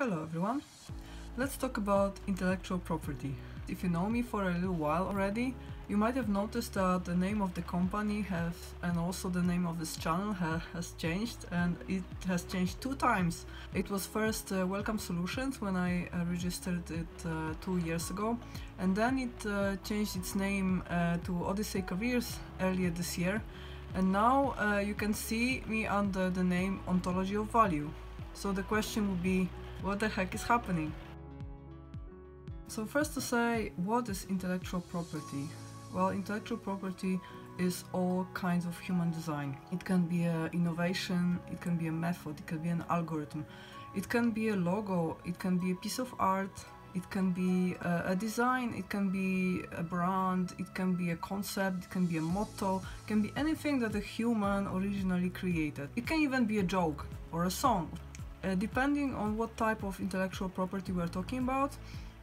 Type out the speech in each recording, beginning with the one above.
Hello everyone. Let's talk about intellectual property. If you know me for a little while already, you might have noticed that the name of the company has and also the name of this channel ha has changed and it has changed two times. It was first uh, Welcome Solutions when I uh, registered it uh, two years ago and then it uh, changed its name uh, to Odyssey Careers earlier this year and now uh, you can see me under the name Ontology of Value. So the question would be what the heck is happening? So first to say, what is intellectual property? Well, intellectual property is all kinds of human design. It can be an innovation, it can be a method, it can be an algorithm, it can be a logo, it can be a piece of art, it can be a, design, it can be a brand, it can be a concept, it can be a motto, it can be anything that a human originally created. It can even be a joke or a song uh, depending on what type of intellectual property we're talking about,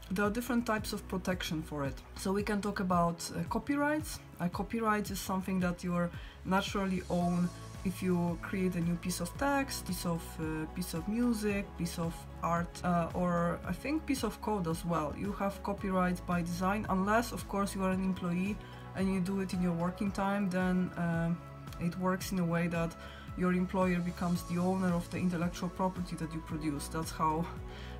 there are different types of protection for it. So we can talk about uh, copyrights. A copyright is something that you naturally own if you create a new piece of text, piece of uh, piece of music, piece of art, uh, or I think piece of code as well. You have copyrights by design, unless of course you are an employee and you do it in your working time. Then uh, it works in a way that your employer becomes the owner of the intellectual property that you produce. That's how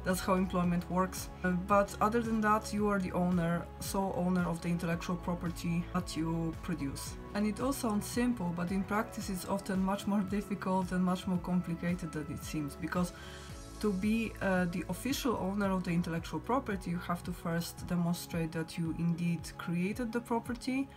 that's how employment works. Uh, but other than that, you are the owner, sole owner of the intellectual property that you produce. And it all sounds simple, but in practice it's often much more difficult and much more complicated than it seems because to be uh, the official owner of the intellectual property, you have to first demonstrate that you indeed created the property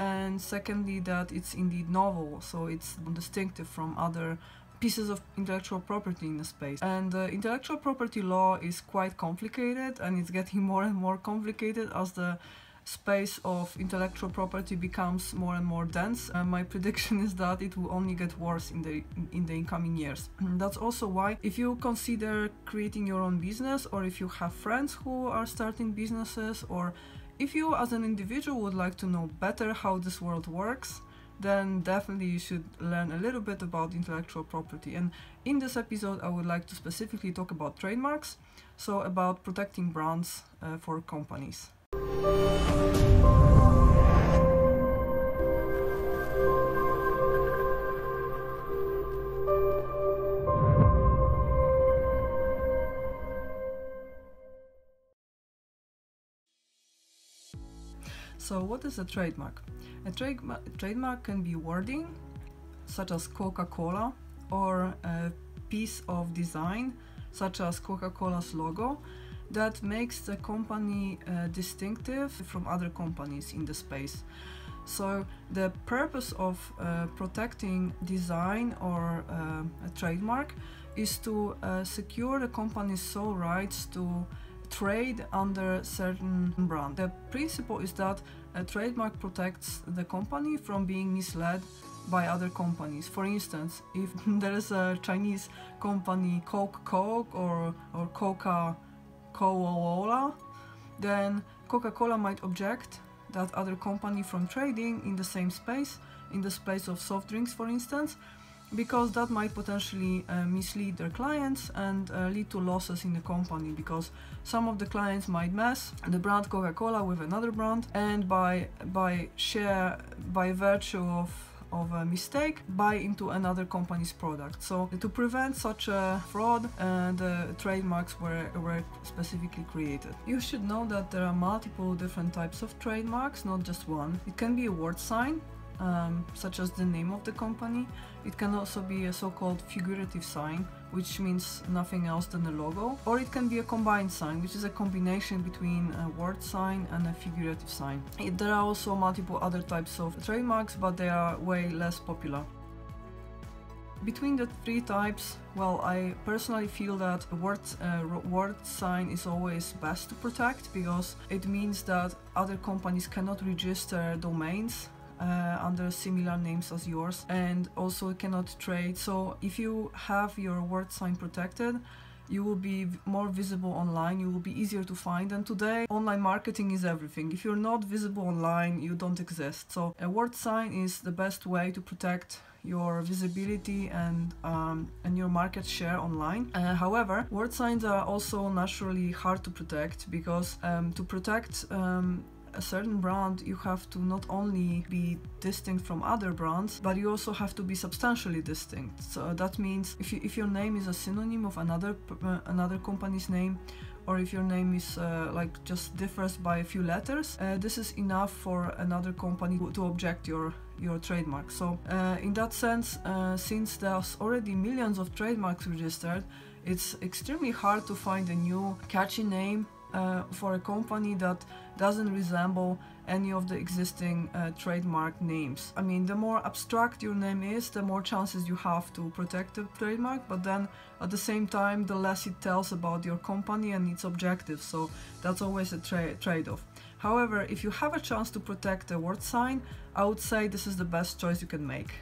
and secondly that it's indeed novel so it's distinctive from other pieces of intellectual property in the space. And uh, intellectual property law is quite complicated and it's getting more and more complicated as the space of intellectual property becomes more and more dense. And my prediction is that it will only get worse in the in the incoming years. That's also why if you consider creating your own business or if you have friends who are starting businesses or if you as an individual would like to know better how this world works, then definitely you should learn a little bit about intellectual property. And in this episode, I would like to specifically talk about trademarks, so about protecting brands uh, for companies. So what is a trademark? A trademark can be wording, such as Coca-Cola, or a piece of design, such as Coca-Cola's logo, that makes the company uh, distinctive from other companies in the space. So the purpose of uh, protecting design or uh, a trademark is to uh, secure the company's sole rights to trade under certain brand. The principle is that a trademark protects the company from being misled by other companies. For instance, if there is a Chinese company Coke Coke or, or Coca Cola, then Coca-Cola might object that other company from trading in the same space, in the space of soft drinks for instance, because that might potentially uh, mislead their clients and uh, lead to losses in the company because some of the clients might mess the brand Coca-Cola with another brand and by by share by virtue of of a mistake buy into another company's product. So to prevent such a fraud, uh, trademarks were, were specifically created. You should know that there are multiple different types of trademarks, not just one. It can be a word sign, um, such as the name of the company. It can also be a so-called figurative sign, which means nothing else than a logo. Or it can be a combined sign, which is a combination between a word sign and a figurative sign. There are also multiple other types of trademarks, but they are way less popular. Between the three types, well, I personally feel that a word, uh, word sign is always best to protect because it means that other companies cannot register domains uh, under similar names as yours and also cannot trade. So if you have your word sign protected, you will be more visible online, you will be easier to find. And today, online marketing is everything. If you're not visible online, you don't exist. So a word sign is the best way to protect your visibility and um, and your market share online. Uh, however, word signs are also naturally hard to protect because um, to protect um, a certain brand, you have to not only be distinct from other brands, but you also have to be substantially distinct. So that means if, you, if your name is a synonym of another uh, another company's name, or if your name is uh, like just differs by a few letters, uh, this is enough for another company to object your your trademark. So uh, in that sense, uh, since there's already millions of trademarks registered, it's extremely hard to find a new catchy name uh, for a company that doesn't resemble any of the existing uh, trademark names. I mean, the more abstract your name is, the more chances you have to protect the trademark, but then at the same time, the less it tells about your company and its objectives, so that's always a tra trade off. However, if you have a chance to protect the word sign, I would say this is the best choice you can make.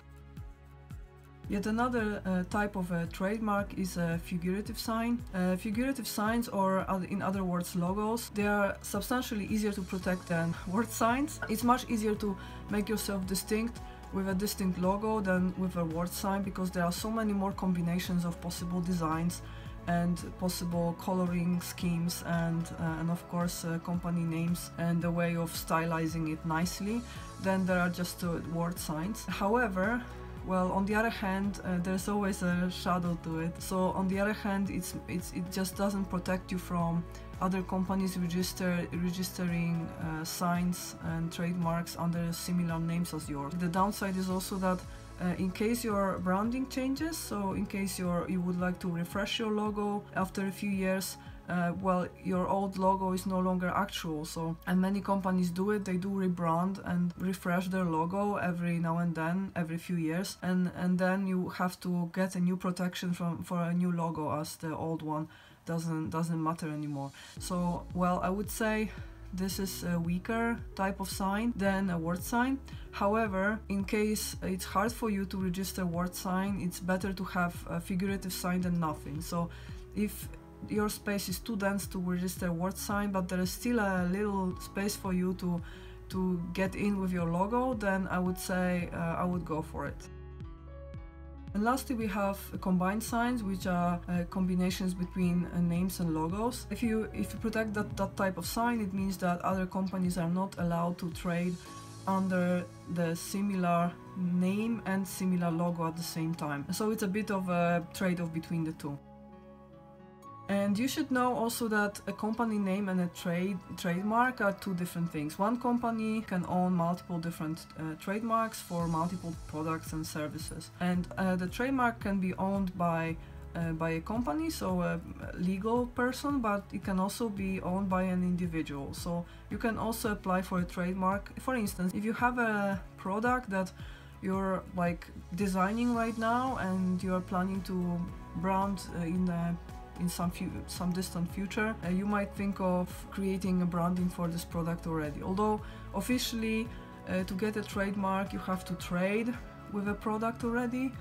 Yet another uh, type of a trademark is a figurative sign. Uh, figurative signs, or in other words logos, they are substantially easier to protect than word signs. It's much easier to make yourself distinct with a distinct logo than with a word sign because there are so many more combinations of possible designs and possible coloring schemes and, uh, and of course uh, company names and the way of stylizing it nicely then there are just uh, word signs. However, well, on the other hand, uh, there's always a shadow to it. So on the other hand, it's, it's it just doesn't protect you from other companies register registering uh, signs and trademarks under similar names as yours. The downside is also that uh, in case your branding changes, so in case you you would like to refresh your logo after a few years, uh, well, your old logo is no longer actual. So, and many companies do it. They do rebrand and refresh their logo every now and then, every few years, and and then you have to get a new protection from for a new logo as the old one doesn't doesn't matter anymore. So, well, I would say this is a weaker type of sign than a word sign. However, in case it's hard for you to register word sign, it's better to have a figurative sign than nothing. So if your space is too dense to register word sign, but there is still a little space for you to to get in with your logo, then I would say uh, I would go for it. And lastly, we have combined signs, which are uh, combinations between uh, names and logos. If you if you protect that, that type of sign, it means that other companies are not allowed to trade under the similar name and similar logo at the same time. So it's a bit of a trade-off between the two. And you should know also that a company name and a trade trademark are two different things. One company can own multiple different uh, trademarks for multiple products and services. And uh, the trademark can be owned by uh, by a company, so a legal person, but it can also be owned by an individual. So you can also apply for a trademark. For instance, if you have a product that you're like designing right now and you're planning to brand uh, in a in some some distant future, uh, you might think of creating a branding for this product already. Although officially, uh, to get a trademark, you have to trade with a product already,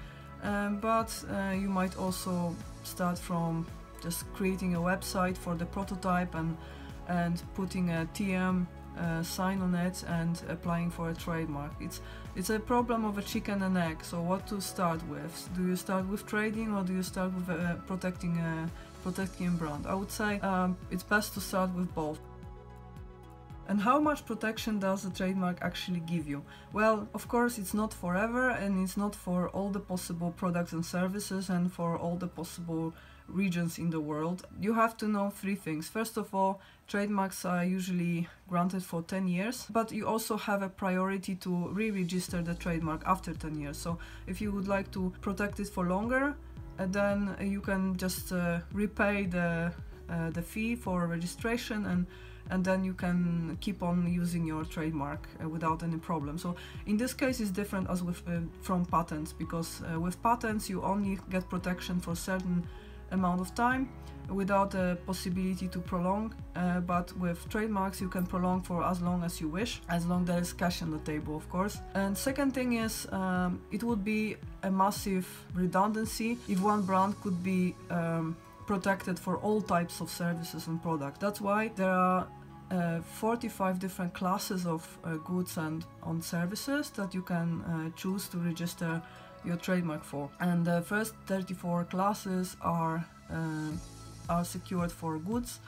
um, but uh, you might also start from just creating a website for the prototype and and putting a TM uh, sign on it and applying for a trademark. It's it's a problem of a chicken and egg. So what to start with? Do you start with trading or do you start with uh, protecting a protecting a brand? I would say um, it's best to start with both. And how much protection does a trademark actually give you? Well, of course, it's not forever and it's not for all the possible products and services and for all the possible regions in the world. You have to know three things. First of all, trademarks are usually granted for 10 years, but you also have a priority to re-register the trademark after 10 years. So if you would like to protect it for longer, then you can just uh, repay the uh, the fee for registration and and then you can keep on using your trademark uh, without any problem. So in this case it's different as with uh, from patents because uh, with patents you only get protection for certain amount of time without the possibility to prolong uh, but with trademarks you can prolong for as long as you wish as long there is cash on the table of course. And second thing is um, it would be a massive redundancy if one brand could be um, protected for all types of services and products that's why there are uh, 45 different classes of uh, goods and on services that you can uh, choose to register your trademark for. And the first 34 classes are uh, are secured for goods,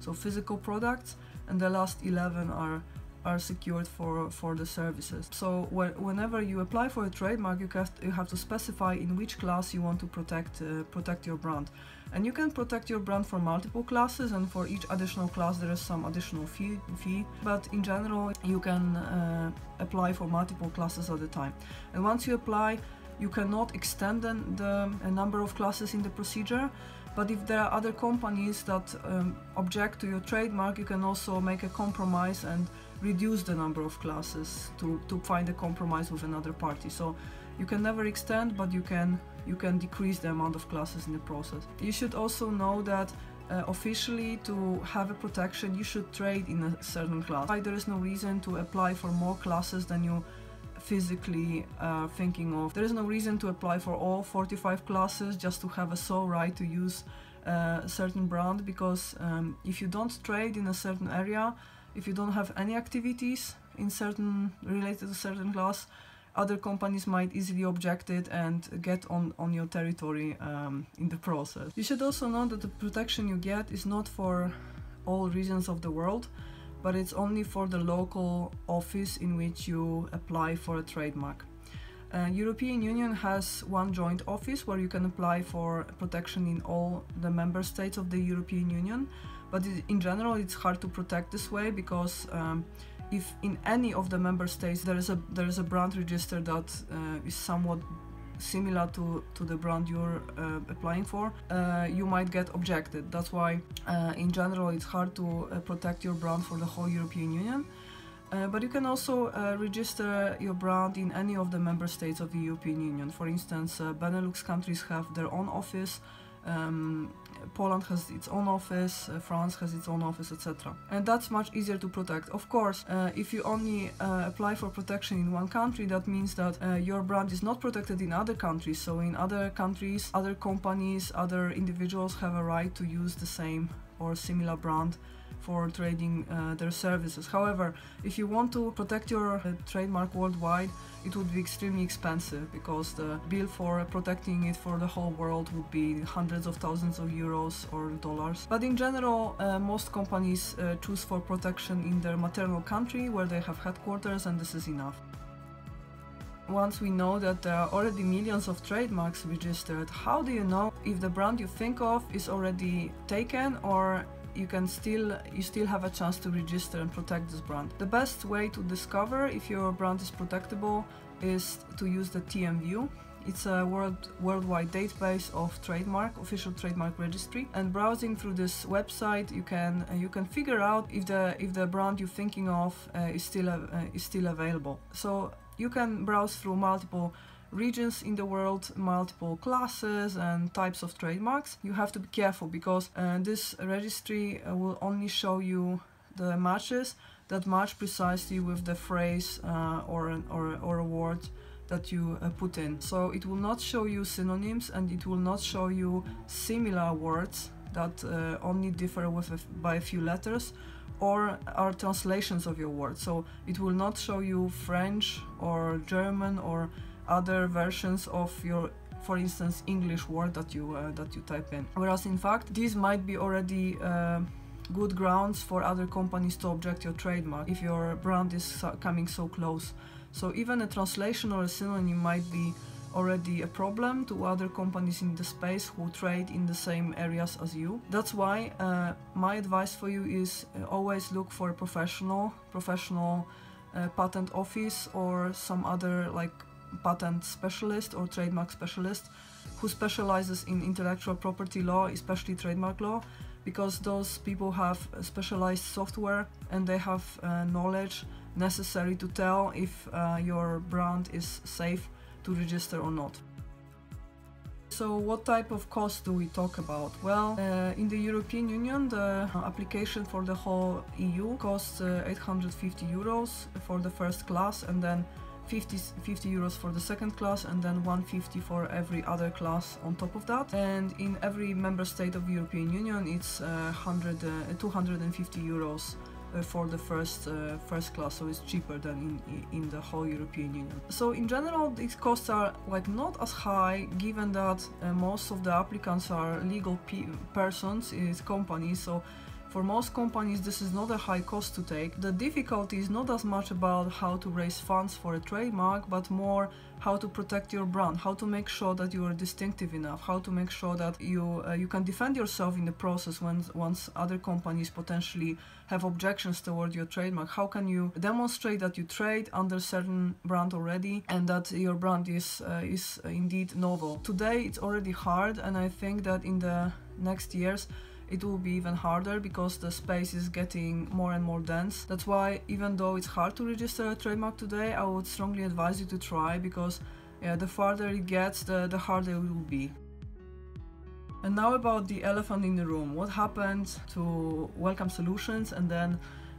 so physical products, and the last 11 are are secured for for the services. So wh whenever you apply for a trademark, you have to, you have to specify in which class you want to protect uh, protect your brand, and you can protect your brand for multiple classes, and for each additional class there is some additional fee. fee. But in general, you can uh, apply for multiple classes at a time, and once you apply. You cannot extend the, the number of classes in the procedure, but if there are other companies that um, object to your trademark, you can also make a compromise and reduce the number of classes to, to find a compromise with another party. So you can never extend, but you can you can decrease the amount of classes in the process. You should also know that uh, officially to have a protection you should trade in a certain class. There is no reason to apply for more classes than you physically uh, thinking of. There is no reason to apply for all 45 classes just to have a sole right to use uh, a certain brand because um, if you don't trade in a certain area, if you don't have any activities in certain related to certain class, other companies might easily object it and get on, on your territory um, in the process. You should also know that the protection you get is not for all regions of the world but it's only for the local office in which you apply for a trademark. Uh, European Union has one joint office where you can apply for protection in all the member states of the European Union, but it, in general it's hard to protect this way because um, if in any of the member states there is a there is a brand register that uh, is somewhat similar to, to the brand you're uh, applying for, uh, you might get objected. That's why, uh, in general, it's hard to uh, protect your brand for the whole European Union. Uh, but you can also uh, register your brand in any of the member states of the European Union. For instance, Benelux countries have their own office. Um, Poland has its own office, uh, France has its own office, etc. And that's much easier to protect. Of course, uh, if you only uh, apply for protection in one country, that means that your brand is not protected in other countries. So in other countries, other companies, other individuals have a right to use the same or similar brand for trading uh, their services. However, if you want to protect your uh, trademark worldwide, it would be extremely expensive because the bill for protecting it for the whole world would be hundreds of thousands of euros or dollars. But in general, uh, most companies uh, choose for protection in their maternal country where they have headquarters and this is enough. Once we know that there are already millions of trademarks registered, how do you know if the brand you think of is already taken or you can still you still have a chance to register and protect this brand. The best way to discover if your brand is protectable is to use the TMView. It's a world, worldwide database of trademark, official trademark registry. And browsing through this website, you can uh, you can figure out if the if the brand you're thinking of uh, is still uh, is still available. So you can browse through multiple regions in the world, multiple classes and types of trademarks. You have to be careful because uh, this registry uh, will only show you the matches that match precisely with the phrase uh, or, an, or, or a word that you uh, put in. So it will not show you synonyms and it will not show you similar words that uh, only differ with a, by a few letters or are translations of your words. So it will not show you French or German or other versions of your for instance English word that you uh, that you type in whereas in fact these might be already uh, good grounds for other companies to object your trademark if your brand is coming so close so even a translation or a synonym might be already a problem to other companies in the space who trade in the same areas as you. That's why uh, my advice for you is uh, always look for a professional, professional uh, patent office or some other like patent specialist or trademark specialist who specializes in intellectual property law, especially trademark law, because those people have specialized software and they have uh, knowledge necessary to tell if uh, your brand is safe to register or not. So what type of cost do we talk about? Well, uh, in the European Union, the application for the whole EU costs uh, 850 euros for the first class and then 50, 50 euros for the second class and then 150 for every other class on top of that and in every member state of the European Union it's uh, 100, uh, 250 euros uh, for the first uh, first class, so it's cheaper than in in the whole European Union. So in general, these costs are like not as high, given that uh, most of the applicants are legal pe persons, is companies. So for most companies, this is not a high cost to take. The difficulty is not as much about how to raise funds for a trademark, but more how to protect your brand, how to make sure that you are distinctive enough, how to make sure that you uh, you can defend yourself in the process when once other companies potentially have objections toward your trademark. How can you demonstrate that you trade under certain brand already and that your brand is uh, is indeed novel? Today it's already hard, and I think that in the next years it will be even harder because the space is getting more and more dense. That's why even though it's hard to register a trademark today, I would strongly advise you to try because yeah, the farther it gets, the, the harder it will be. And now about the elephant in the room. What happened to Welcome Solutions and then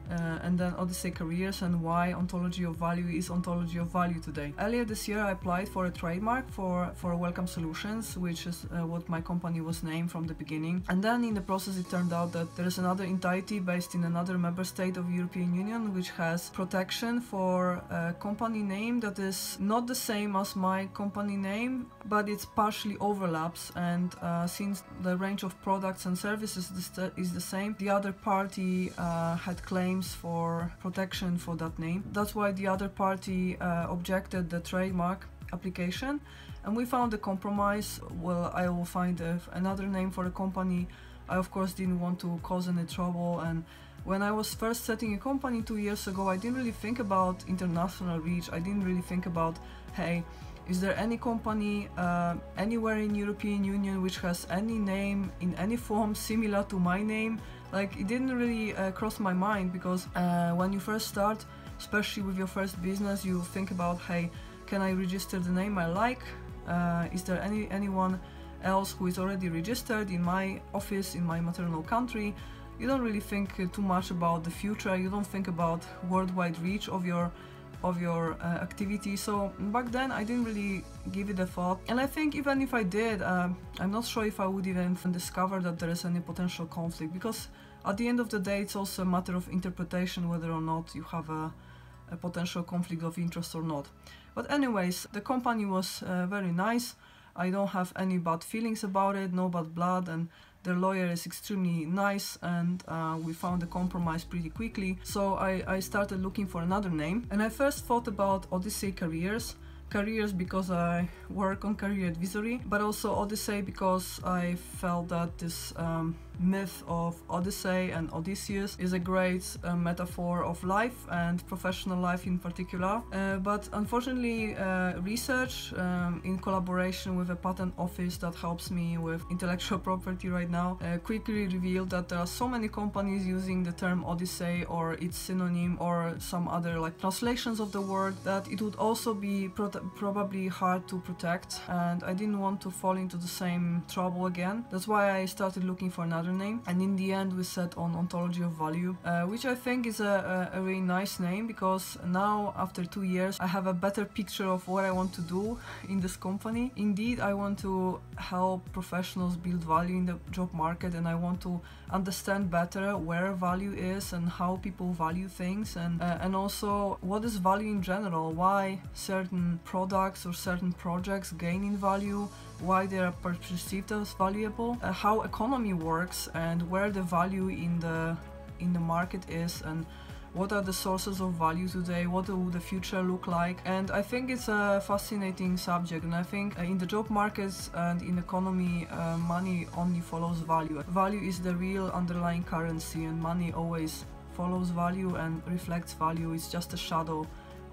uh, and then Odyssey Careers and why Ontology of Value is Ontology of Value today. Earlier this year I applied for a trademark for, for Welcome Solutions, which is uh, what my company was named from the beginning. And then in the process it turned out that there is another entity based in another member state of European Union which has protection for a company name that is not the same as my company name, but it's partially overlaps and uh, since the range of products and services is the same, the other party uh, had claimed claims for protection for that name. That's why the other party uh, objected the trademark application and we found a compromise. Well, I will find a, another name for the company. I of course didn't want to cause any trouble and when I was first setting a company two years ago, I didn't really think about international reach. I didn't really think about, hey, is there any company uh, anywhere in European Union which has any name in any form similar to my name? Like it didn't really uh, cross my mind because uh, when you first start, especially with your first business, you think about, hey, can I register the name I like? Uh, is there any anyone else who is already registered in my office in my maternal country? You don't really think too much about the future. You don't think about worldwide reach of your of your uh, activity so back then I didn't really give it a thought and I think even if I did uh, I'm not sure if I would even discover that there is any potential conflict because at the end of the day it's also a matter of interpretation whether or not you have a, a potential conflict of interest or not. But anyways the company was uh, very nice. I don't have any bad feelings about it no bad blood and their lawyer is extremely nice and uh, we found a compromise pretty quickly. So I, I started looking for another name. And I first thought about Odyssey Careers. Careers because I work on career advisory, but also Odyssey because I felt that this um, myth of Odyssey and Odysseus is a great uh, metaphor of life and professional life in particular. Uh, but unfortunately, uh, research um, in collaboration with a patent office that helps me with intellectual property right now uh, quickly revealed that there are so many companies using the term Odyssey or its synonym or some other like translations of the word that it would also be probably hard to protect and I didn't want to fall into the same trouble again. That's why I started looking for another name and in the end we set on Ontology of Value uh, which I think is a, a, a, really nice name because now after two years I have a better picture of what I want to do in this company. Indeed I want to help professionals build value in the job market and I want to understand better where value is and how people value things and, uh, and also what is value in general, why certain products or certain projects gain in value, why they are perceived as valuable, uh, how economy works and where the value in the in the market is and what are the sources of value today, what will the future look like and I think it's a fascinating subject and I think uh, in the job markets and in economy uh, money only follows value. Value is the real underlying currency and money always follows value and reflects value, it's just a shadow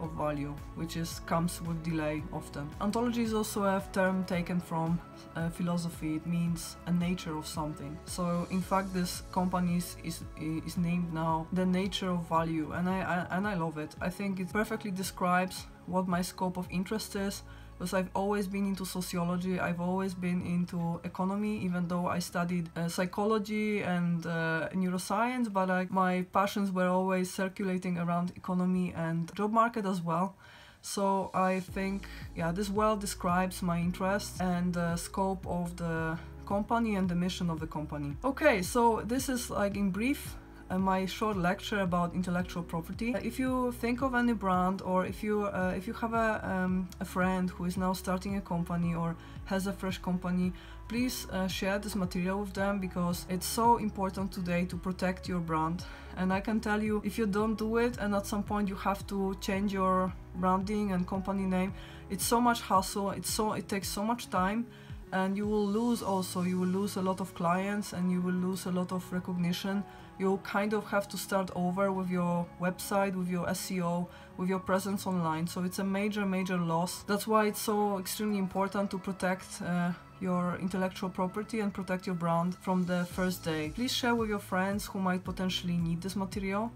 of value, which is comes with delay often. Ontology is also have term taken from uh, philosophy. It means a nature of something. So in fact, this company is, is, is named now the nature of value, and I, I and I love it. I think it perfectly describes what my scope of interest is because I've always been into sociology, I've always been into economy, even though I studied uh, psychology and uh, neuroscience, but my passions were always circulating around economy and job market as well. So I think, yeah, this well describes my interest and the scope of the company and the mission of the company. Okay, so this is like in brief my short lecture about intellectual property. If you think of any brand or if you uh, if you have a, um, a friend who is now starting a company or has a fresh company, please uh, share this material with them because it's so important today to protect your brand. And I can tell you, if you don't do it and at some point you have to change your branding and company name, it's so much hassle. It's so it takes so much time and you will lose also you will lose a lot of clients and you will lose a lot of recognition you kind of have to start over with your website with your seo with your presence online so it's a major major loss that's why it's so extremely important to protect uh, your intellectual property and protect your brand from the first day please share with your friends who might potentially need this material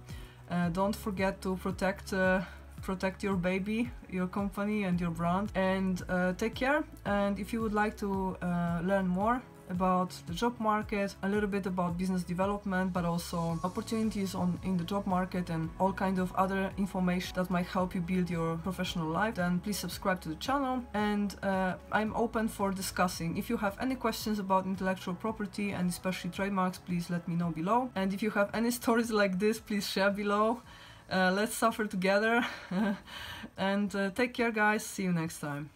uh, don't forget to protect uh, protect your baby, your company, and your brand. And uh, take care. And if you would like to uh, learn more about the job market, a little bit about business development, but also opportunities on in the job market and all kind of other information that might help you build your professional life, then please subscribe to the channel. And uh, I'm open for discussing. If you have any questions about intellectual property and especially trademarks, please let me know below. And if you have any stories like this, please share below. Uh, let's suffer together and uh, take care guys see you next time